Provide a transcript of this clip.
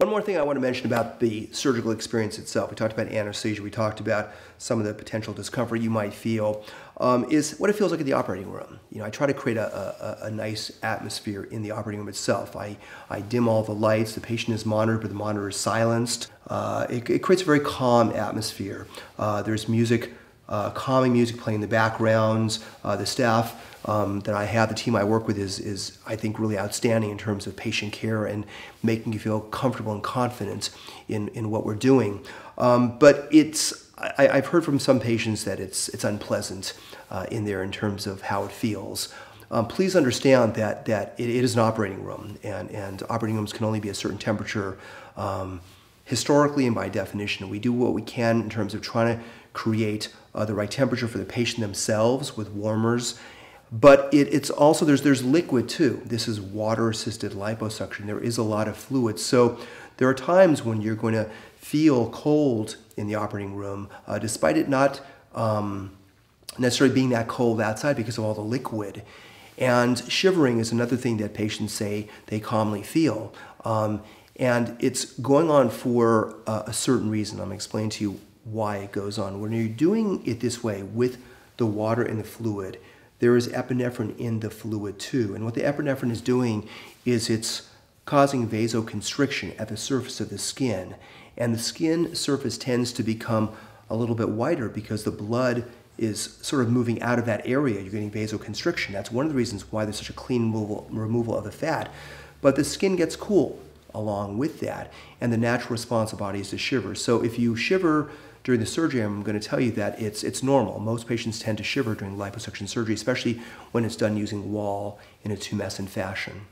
One more thing I want to mention about the surgical experience itself. We talked about anesthesia. We talked about some of the potential discomfort you might feel. Um, is what it feels like in the operating room. You know, I try to create a, a, a, nice atmosphere in the operating room itself. I, I dim all the lights. The patient is monitored, but the monitor is silenced. Uh, it, it, creates a very calm atmosphere. Uh, there's music, uh, calming music playing in the backgrounds. Uh, the staff um, that I have, the team I work with is, is, I think, really outstanding in terms of patient care and making you feel comfortable and confident in, in what we're doing. Um, but it's, I, have heard from some patients that it's, it's unpleasant uh, in there in terms of how it feels. Um, please understand that, that it, it is an operating room, and, and operating rooms can only be a certain temperature. Um, historically and by definition, we do what we can in terms of trying to create uh, the right temperature for the patient themselves with warmers but it, it's also, there's, there's liquid too. This is water-assisted liposuction. There is a lot of fluid. So there are times when you're going to feel cold in the operating room, uh, despite it not um, necessarily being that cold outside because of all the liquid. And shivering is another thing that patients say they commonly feel. Um, and it's going on for uh, a certain reason. I'm going to explain to you why it goes on. When you're doing it this way with the water and the fluid, there is epinephrine in the fluid too. And what the epinephrine is doing is it's causing vasoconstriction at the surface of the skin. And the skin surface tends to become a little bit whiter because the blood is sort of moving out of that area. You're getting vasoconstriction. That's one of the reasons why there's such a clean removal, removal of the fat. But the skin gets cool along with that. And the natural response of the body is to shiver. So if you shiver during the surgery, I'm going to tell you that it's, it's normal. Most patients tend to shiver during liposuction surgery, especially when it's done using WAL in a tumescent fashion.